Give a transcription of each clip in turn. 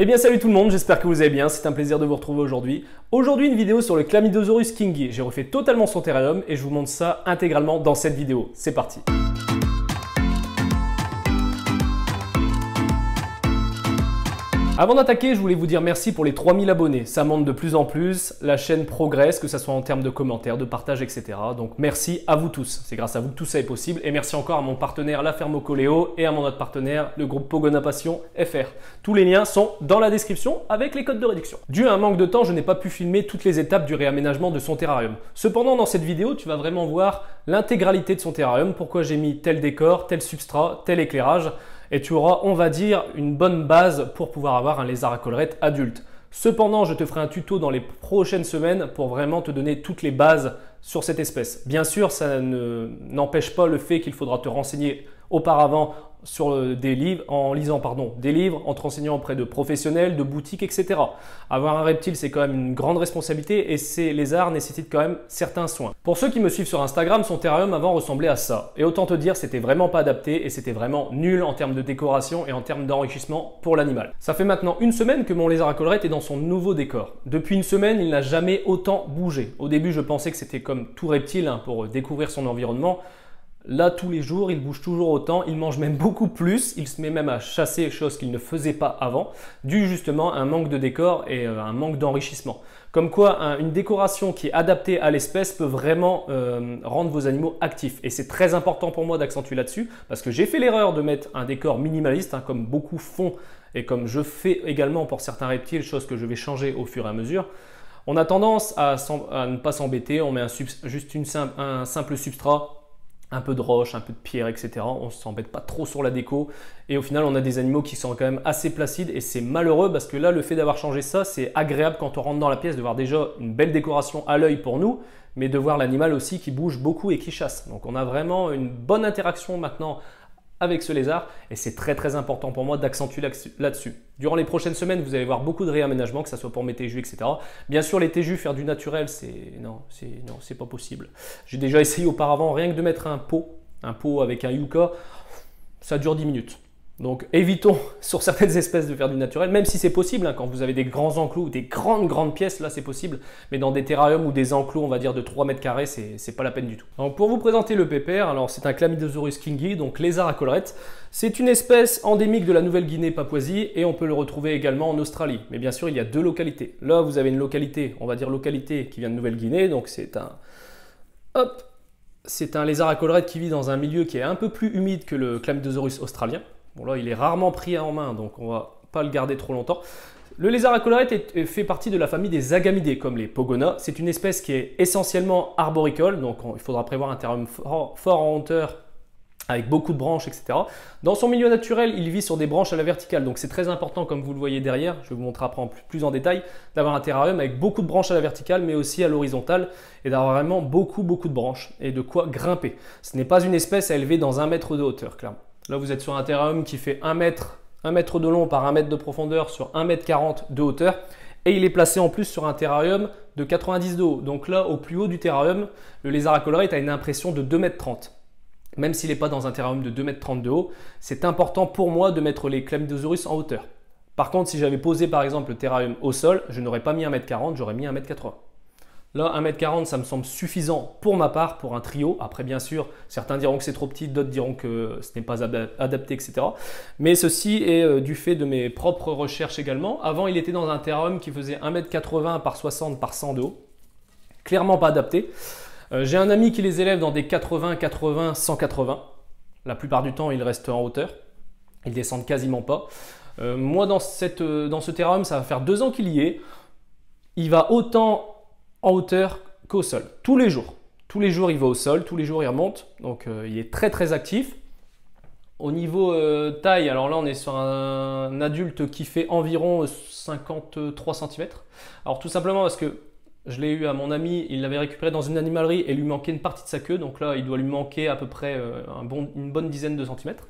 Eh bien salut tout le monde, j'espère que vous allez bien, c'est un plaisir de vous retrouver aujourd'hui. Aujourd'hui une vidéo sur le Chlamydosaurus kingi. J'ai refait totalement son terrarium et je vous montre ça intégralement dans cette vidéo. C'est parti Avant d'attaquer, je voulais vous dire merci pour les 3000 abonnés. Ça monte de plus en plus, la chaîne progresse, que ce soit en termes de commentaires, de partage, etc. Donc merci à vous tous. C'est grâce à vous que tout ça est possible. Et merci encore à mon partenaire La Ferme Coléo et à mon autre partenaire, le groupe Pogona Passion FR. Tous les liens sont dans la description avec les codes de réduction. Dû à un manque de temps, je n'ai pas pu filmer toutes les étapes du réaménagement de son terrarium. Cependant, dans cette vidéo, tu vas vraiment voir l'intégralité de son terrarium, pourquoi j'ai mis tel décor, tel substrat, tel éclairage et tu auras, on va dire, une bonne base pour pouvoir avoir un lézard à collerette adulte. Cependant, je te ferai un tuto dans les prochaines semaines pour vraiment te donner toutes les bases sur cette espèce. Bien sûr, ça n'empêche pas le fait qu'il faudra te renseigner auparavant sur des livres, en lisant pardon, des livres, en te renseignant auprès de professionnels, de boutiques, etc. Avoir un reptile, c'est quand même une grande responsabilité et ces lézards nécessitent quand même certains soins. Pour ceux qui me suivent sur Instagram, son terrarium avant ressemblait à ça. Et autant te dire, c'était vraiment pas adapté et c'était vraiment nul en termes de décoration et en termes d'enrichissement pour l'animal. Ça fait maintenant une semaine que mon lézard à collerette est dans son nouveau décor. Depuis une semaine, il n'a jamais autant bougé. Au début, je pensais que c'était comme tout reptile hein, pour découvrir son environnement. Là, tous les jours, il bouge toujours autant, il mange même beaucoup plus, il se met même à chasser, chose qu'il ne faisait pas avant, dû justement à un manque de décor et euh, un manque d'enrichissement. Comme quoi, une décoration qui est adaptée à l'espèce peut vraiment euh, rendre vos animaux actifs. Et c'est très important pour moi d'accentuer là-dessus, parce que j'ai fait l'erreur de mettre un décor minimaliste, hein, comme beaucoup font, et comme je fais également pour certains reptiles, chose que je vais changer au fur et à mesure. On a tendance à, ne pas s'embêter, on met juste un simple substrat un peu de roche, un peu de pierre, etc. On ne s'embête pas trop sur la déco. Et au final, on a des animaux qui sont quand même assez placides. Et c'est malheureux parce que là, le fait d'avoir changé ça, c'est agréable quand on rentre dans la pièce de voir déjà une belle décoration à l'œil pour nous, mais de voir l'animal aussi qui bouge beaucoup et qui chasse. Donc on a vraiment une bonne interaction maintenant avec ce lézard et c'est très très important pour moi d'accentuer là-dessus. Durant les prochaines semaines, vous allez voir beaucoup de réaménagements, que ce soit pour mes téjus, etc. Bien sûr, les téjus, faire du naturel, c'est non, c'est non, c'est pas possible. J'ai déjà essayé auparavant, rien que de mettre un pot, un pot avec un yucca, ça dure 10 minutes. Donc évitons sur certaines espèces de faire du naturel, même si c'est possible, hein, quand vous avez des grands enclos ou des grandes grandes pièces, là c'est possible, mais dans des terrariums ou des enclos, on va dire de 3 mètres carrés, c'est pas la peine du tout. Donc pour vous présenter le pépère, alors c'est un Chlamydosaurus kingi, donc lézard à collerette. C'est une espèce endémique de la Nouvelle-Guinée Papouasie et on peut le retrouver également en Australie. Mais bien sûr, il y a deux localités. Là, vous avez une localité, on va dire localité qui vient de Nouvelle-Guinée, donc c'est un... Hop c'est un lézard à collerette qui vit dans un milieu qui est un peu plus humide que le Chlamydosaurus australien. Bon là, il est rarement pris en main, donc on va pas le garder trop longtemps. Le lézard à collerette fait partie de la famille des agamidés, comme les pogona. C'est une espèce qui est essentiellement arboricole, donc il faudra prévoir un terme fort, en hauteur avec beaucoup de branches, etc. Dans son milieu naturel, il vit sur des branches à la verticale, donc c'est très important, comme vous le voyez derrière, je vais vous montrer après en plus en détail, d'avoir un terrarium avec beaucoup de branches à la verticale, mais aussi à l'horizontale, et d'avoir vraiment beaucoup, beaucoup de branches, et de quoi grimper. Ce n'est pas une espèce à élever dans un mètre de hauteur, clairement. Là, vous êtes sur un terrarium qui fait 1 mètre, 1 mètre de long par 1 mètre de profondeur sur 1 mètre 40 de hauteur. Et il est placé en plus sur un terrarium de 90 de haut. Donc là, au plus haut du terrarium, le lézard à collerette a une impression de 2 mètres 30. Même s'il n'est pas dans un terrarium de 2 mètres 30 de haut, c'est important pour moi de mettre les Chlamydosaurus en hauteur. Par contre, si j'avais posé par exemple le terrarium au sol, je n'aurais pas mis 1 mètre 40, j'aurais mis 1 mètre 80. Là, 1m40, ça me semble suffisant pour ma part, pour un trio. Après, bien sûr, certains diront que c'est trop petit, d'autres diront que ce n'est pas adapté, etc. Mais ceci est euh, du fait de mes propres recherches également. Avant, il était dans un terrarium qui faisait 1m80 par 60 par 100 de haut. Clairement pas adapté. Euh, j'ai un ami qui les élève dans des 80, 80, 180. La plupart du temps, ils restent en hauteur. Ils descendent quasiment pas. Euh, moi, dans, ce terrarium, ça va faire deux ans qu'il y est. Il va autant en hauteur qu'au sol, tous les jours. Tous les jours, il va au sol, tous les jours, il remonte. Donc, euh, il est très, très actif. Au niveau euh, taille, alors là, on est sur un, adulte qui fait environ 53 cm. Alors, tout simplement parce que je l'ai eu à mon ami, il l'avait récupéré dans une animalerie et lui manquait une partie de sa queue. Donc là, il doit lui manquer à peu près euh, une bonne dizaine de centimètres.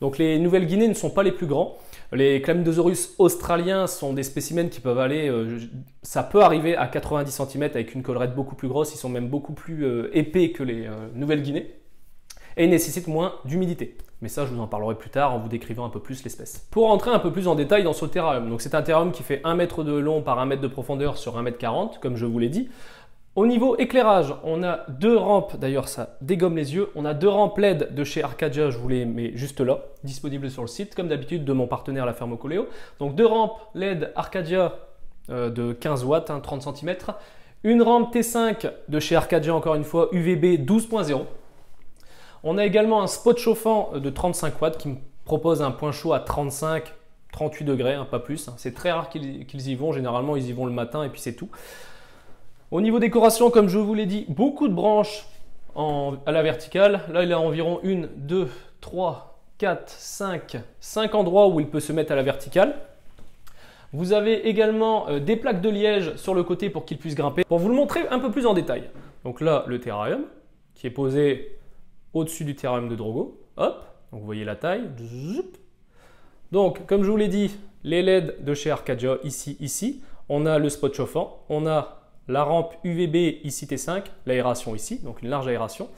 Donc les nouvelles Guinées ne sont pas les plus grands. Les Chlamydosaurus australiens sont des spécimens qui peuvent aller, euh, ça peut arriver à 90 cm avec une collerette beaucoup plus grosse. Ils sont même beaucoup plus euh, épais que les nouvelles Guinées et nécessitent moins d'humidité. Mais ça, je vous en parlerai plus tard en vous décrivant un peu plus l'espèce. Pour rentrer un peu plus en détail dans ce terrarium, c'est un terrarium qui fait 1 mètre de long par 1 mètre de profondeur sur 1 mètre 40, comme je vous l'ai dit. Au niveau éclairage, on a deux rampes, d'ailleurs ça dégomme les yeux, on a deux rampes LED de chez Arcadia, je vous les mets juste là, disponibles sur le site, comme d'habitude de mon partenaire la ferme Coléo. Donc deux rampes LED Arcadia euh, de 15 watts, 30 hein, cm. Une rampe T5 de chez Arcadia, encore une fois, UVB 12.0. On a également un spot chauffant de 35 watts qui me propose un point chaud à 35, 38 degrés, hein, pas plus. C'est très rare qu'ils y vont, généralement ils y vont le matin et puis c'est tout. Au niveau décoration, comme je vous l'ai dit, beaucoup de branches à la verticale. Là, il a environ 1, 2, 3, 4, 5, 5 endroits où il peut se mettre à la verticale. Vous avez également euh, des plaques de liège sur le côté pour qu'il puisse grimper. Pour vous le montrer un peu plus en détail. Donc là, le terrarium qui est posé au-dessus du terrarium de Drogo. Hop, donc vous voyez la taille. Donc, comme je vous l'ai dit, les LED de chez Arcadia ici, ici. On a le spot chauffant, on a la rampe UVB ici T5, l'aération ici, donc une large aération.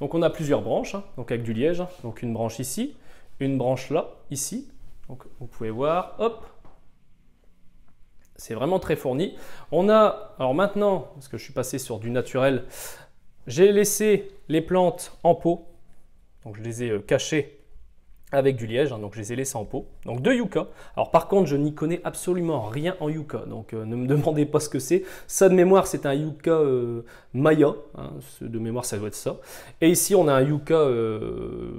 Donc on a plusieurs branches, hein, donc avec du liège. Donc une branche ici, une branche là, ici. Donc vous pouvez voir, hop, c'est vraiment très fourni. On a, alors maintenant, parce que je suis passé sur du naturel, j'ai laissé les plantes en pot. Donc je les ai euh, cachées avec du liège, hein, donc je les ai laissées en pot. Donc deux yucca. Alors par contre, je n'y connais absolument rien en yucca, donc euh, ne me demandez pas ce que c'est. Ça de mémoire, c'est un yucca euh, maya, hein, de mémoire ça doit être ça. Et ici, on a un yucca euh,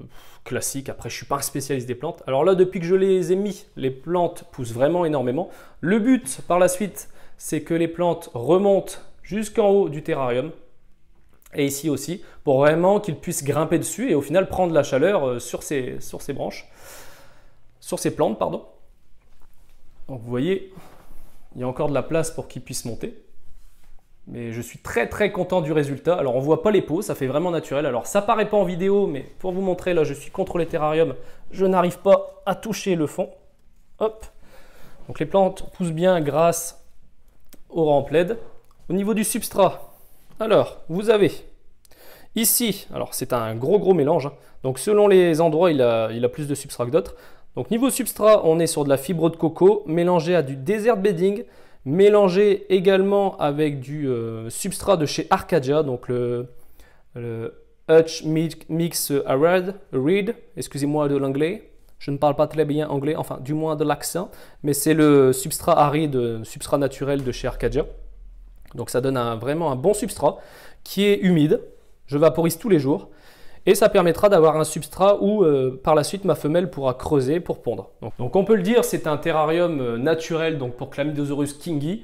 classique. Après, je suis pas un spécialiste des plantes. Alors là, depuis que je les ai mis, les plantes poussent vraiment énormément. Le but par la suite, c'est que les plantes remontent jusqu'en haut du terrarium et ici aussi, pour vraiment qu'il puisse grimper dessus et au final prendre la chaleur euh, sur ses, sur ses branches, sur ses plantes, pardon. Donc vous voyez, il y a encore de la place pour qu'il puisse monter. Mais je suis très très content du résultat. Alors on voit pas les peaux, ça fait vraiment naturel. Alors ça paraît pas en vidéo, mais pour vous montrer, là je suis contre les terrariums, je n'arrive pas à toucher le fond. Hop. Donc les plantes poussent bien grâce au rampe LED. Au niveau du substrat, alors, vous avez ici, alors c'est un gros gros mélange, hein. donc selon les endroits, il a, a plus de substrat que d'autres. Donc niveau substrat, on est sur de la fibre de coco mélangée à du desert bedding, mélangé également avec du euh, substrat de chez Arcadia, donc le, Hutch Mix Reed, Reed excusez-moi de l'anglais. Je ne parle pas très bien anglais, enfin du moins de l'accent, mais c'est le substrat aride, substrat naturel de chez Arcadia. Donc ça donne vraiment un bon substrat qui est humide. Je vaporise tous les jours. Et ça permettra d'avoir un substrat où euh, par la suite ma femelle pourra creuser pour pondre. Donc, on peut le dire, c'est un terrarium euh, naturel donc pour Chlamydosaurus kingi.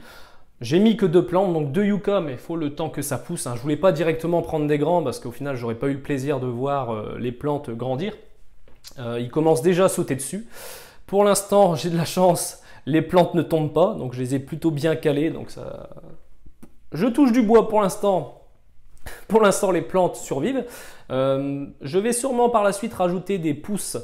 J'ai mis que deux plantes, donc deux yucca, mais il faut le temps que ça pousse. Hein. Je voulais pas directement prendre des grands parce qu'au final j'aurais pas eu le plaisir de voir euh, les plantes grandir. ils commencent déjà à sauter dessus. Pour l'instant, j'ai de la chance, les plantes ne tombent pas, donc je les ai plutôt bien calées, donc ça, je touche du bois pour l'instant. Pour l'instant, les plantes survivent. Euh, je vais sûrement par la suite rajouter des pousses,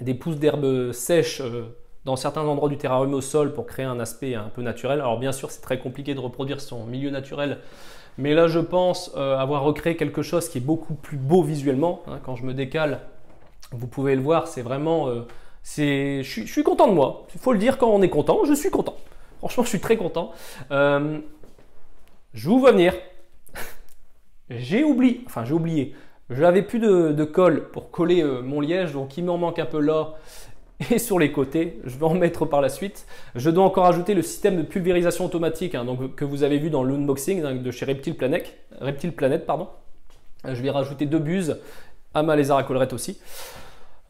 des pousses d'herbes sèches euh, dans certains endroits du terrarium au sol pour créer un aspect un peu naturel. Alors bien sûr, c'est très compliqué de reproduire son milieu naturel, mais là, je pense euh, avoir recréé quelque chose qui est beaucoup plus beau visuellement. Hein. quand je me décale, vous pouvez le voir, c'est vraiment, je, suis content de moi. Il faut le dire quand on est content. Je suis content. Franchement, je suis très content. Je vous vois venir. j'ai oublié, enfin j'ai oublié, j'avais plus de, colle pour coller euh, mon liège, donc il m'en manque un peu là et sur les côtés. Je vais en mettre par la suite. Je dois encore ajouter le système de pulvérisation automatique hein, donc, que vous avez vu dans l'unboxing hein, de chez Reptile Planet. Reptile Planet pardon. Je vais rajouter deux buses à ma lézard à collerette aussi.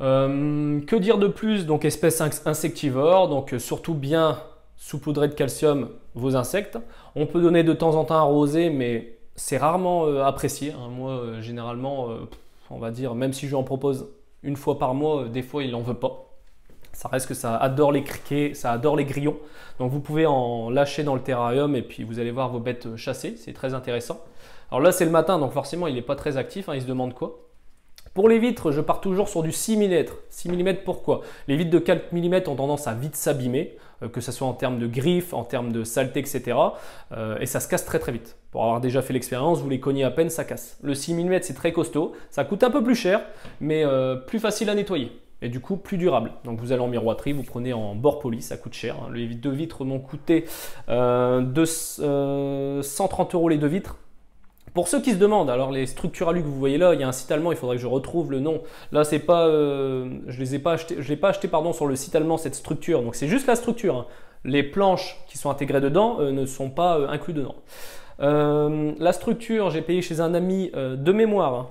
Euh, que dire de plus? Donc espèce insectivore, donc surtout bien saupoudrer de calcium vos insectes. On peut donner de temps en temps un rosé, mais c'est rarement euh, apprécié. Hein. Moi, euh, généralement, euh, on va dire, même si je lui en propose une fois par mois, des fois, il n'en veut pas. Ça reste que ça adore les criquets, ça adore les grillons. Donc vous pouvez en lâcher dans le terrarium et puis vous allez voir vos bêtes chasser. C'est très intéressant. Alors là, c'est le matin, donc forcément, il n'est pas très actif. Hein. il se demande quoi pour les vitres, je pars toujours sur du 6 mm. 6 mm pourquoi? Les vitres de 4 mm ont tendance à vite s'abîmer. Que ce soit en termes de griffes, en termes de saleté, etc. et ça se casse très très vite. Pour avoir déjà fait l'expérience, vous les cognez à peine, ça casse. Le 6 mm c'est très costaud, ça coûte un peu plus cher, mais plus facile à nettoyer et du coup plus durable. Donc vous allez en miroiterie, vous prenez en bord poli, ça coûte cher. Hein. Les deux vitres m'ont coûté 130 euros les deux vitres. Pour ceux qui se demandent, alors les structures alu que vous voyez là, il y a un site allemand, il faudrait que je retrouve le nom. Là, c'est pas, euh, je les ai pas acheté, je l'ai pas acheté pardon sur le site allemand cette structure. Donc c'est juste la structure. Hein. Les planches qui sont intégrées dedans euh, ne sont pas euh, inclus dedans. la structure, j'ai payé chez un ami de mémoire. Hein.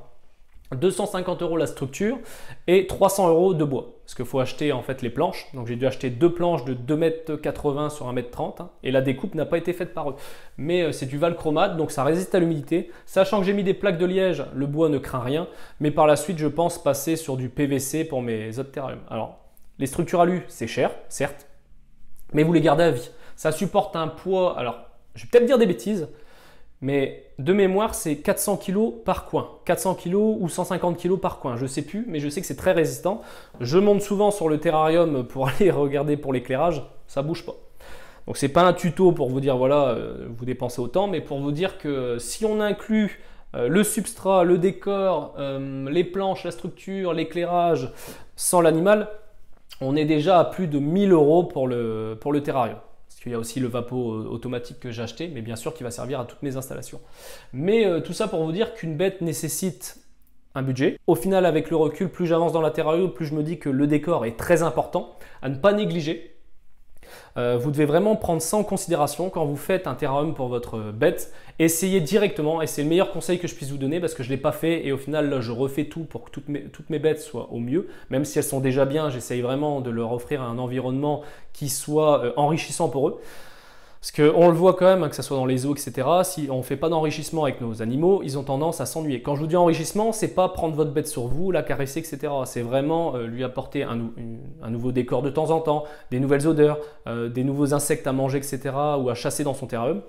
250 euros la structure et 300 euros de bois. Parce qu'il faut acheter en fait les planches. Donc j'ai dû acheter deux planches de 2,80 m sur 1m30 hein, et la découpe n'a pas été faite par eux. Mais euh, c'est du valchromate donc ça résiste à l'humidité. Sachant que j'ai mis des plaques de liège, le bois ne craint rien. Mais par la suite, je pense passer sur du PVC pour mes autres. Alors, les structures alu, c'est cher, certes, mais vous les gardez à vie. Ça supporte un poids. Alors, je vais peut-être dire des bêtises. Mais de mémoire, c'est 400 kg par coin. 400 kg ou 150 kg par coin. Je ne sais plus, mais je sais que c'est très résistant. Je monte souvent sur le terrarium pour aller regarder pour l'éclairage. Ça bouge pas. Donc c'est pas un tuto pour vous dire voilà, euh, vous dépensez autant, mais pour vous dire que si on inclut euh, le substrat, le décor, euh, les planches, la structure, l'éclairage sans l'animal, on est déjà à plus de 1000 euros pour le, pour le terrarium. Parce qu'il y a aussi le vapeau automatique que j'ai acheté, mais bien sûr qui va servir à toutes mes installations. Mais euh, tout ça pour vous dire qu'une bête nécessite un budget. Au final, avec le recul, plus j'avance dans la terrarium, plus je me dis que le décor est très important à ne pas négliger. Euh, vous devez vraiment prendre ça en considération quand vous faites un terrarium pour votre bête. Essayez directement, et c'est le meilleur conseil que je puisse vous donner parce que je ne l'ai pas fait et au final je refais tout pour que toutes mes, toutes mes bêtes soient au mieux. Même si elles sont déjà bien, j'essaye vraiment de leur offrir un environnement qui soit euh, enrichissant pour eux. Parce qu'on le voit quand même, hein, que ce soit dans les eaux, etc. Si on ne fait pas d'enrichissement avec nos animaux, ils ont tendance à s'ennuyer. Quand je vous dis enrichissement, c'est pas prendre votre bête sur vous, la caresser, etc. C'est vraiment euh, lui apporter un, nouveau décor de temps en temps, des nouvelles odeurs, euh, des nouveaux insectes à manger, etc. ou à chasser dans son terrarium,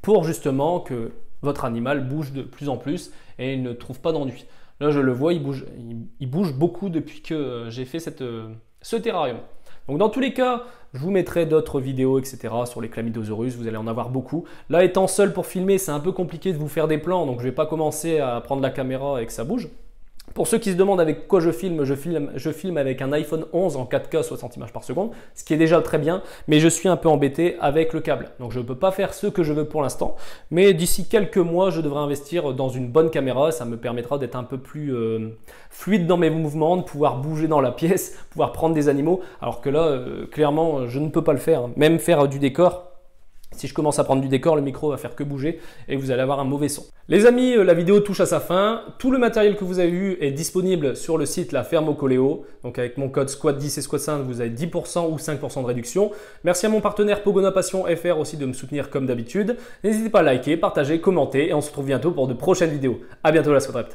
pour justement que votre animal bouge de plus en plus et il ne trouve pas d'ennui. Là, je le vois, il bouge, beaucoup depuis que euh, j'ai fait ce terrarium. Donc dans tous les cas, je vous mettrai d'autres vidéos, etc. sur les chlamydosaurus, vous allez en avoir beaucoup. Là, étant seul pour filmer, c'est un peu compliqué de vous faire des plans, donc je ne vais pas commencer à prendre la caméra et que ça bouge. Pour ceux qui se demandent avec quoi je filme, je filme, avec un iPhone 11 en 4K 60 images par seconde, ce qui est déjà très bien, mais je suis un peu embêté avec le câble. Donc je ne peux pas faire ce que je veux pour l'instant, mais d'ici quelques mois, je devrais investir dans une bonne caméra, ça me permettra d'être un peu plus euh, fluide dans mes mouvements, de pouvoir bouger dans la pièce, pouvoir prendre des animaux, alors que là, euh, clairement, je ne peux pas le faire. Même faire du décor, si je commence à prendre du décor, le micro va faire que bouger et vous allez avoir un mauvais son. Les amis, euh, la vidéo touche à sa fin. Tout le matériel que vous avez vu est disponible sur le site La Ferme Coléo. Donc avec mon code SQUAD10 et SQUAD5, vous avez 10% ou 5% de réduction. Merci à mon partenaire Pogona Passion FR aussi de me soutenir comme d'habitude. N'hésitez pas à liker, partager, commenter et on se retrouve bientôt pour de prochaines vidéos. A bientôt la Squad